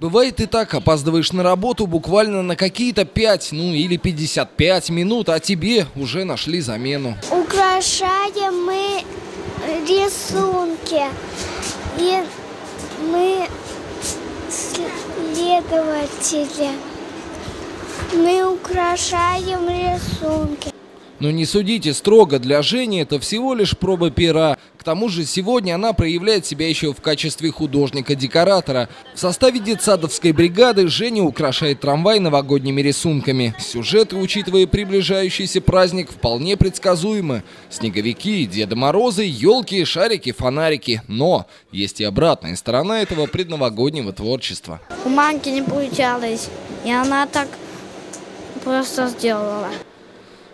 Бывает и так, опаздываешь на работу буквально на какие-то 5, ну или 55 минут, а тебе уже нашли замену. Украшаем мы рисунки. И мы следователи. Мы украшаем рисунки. Но не судите строго, для Жени это всего лишь проба пера. К тому же сегодня она проявляет себя еще в качестве художника-декоратора. В составе детсадовской бригады Женя украшает трамвай новогодними рисунками. Сюжеты, учитывая приближающийся праздник, вполне предсказуемы. Снеговики, Деда Морозы, елки, шарики, фонарики. Но есть и обратная сторона этого предновогоднего творчества. У мамки не получалось, и она так просто сделала.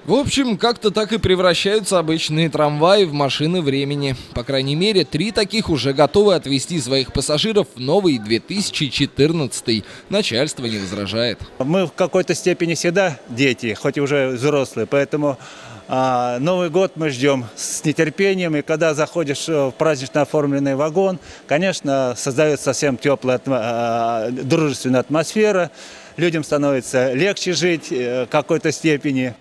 В общем, как-то так и превращаются обычные трамваи в машины времени. По крайней мере, три таких уже готовы отвезти своих пассажиров в новый 2014. Начальство не возражает. Мы в какой-то степени всегда дети, хоть и уже взрослые, поэтому а, Новый год мы ждем с нетерпением, и когда заходишь в празднично оформленный вагон, конечно, создается совсем теплая, а, дружественная атмосфера, людям становится легче жить э, в какой-то степени.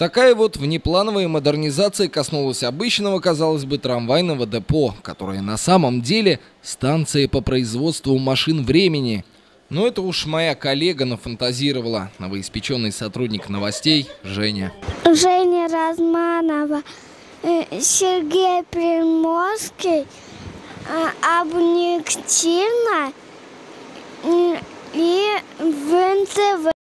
Такая вот внеплановая модернизация коснулась обычного, казалось бы, трамвайного депо, которое на самом деле станция по производству машин времени. Но это уж моя коллега нафантазировала, новоиспеченный сотрудник новостей Женя. Женя Разманова, э, Сергей Приморский, объективно и в НТВ.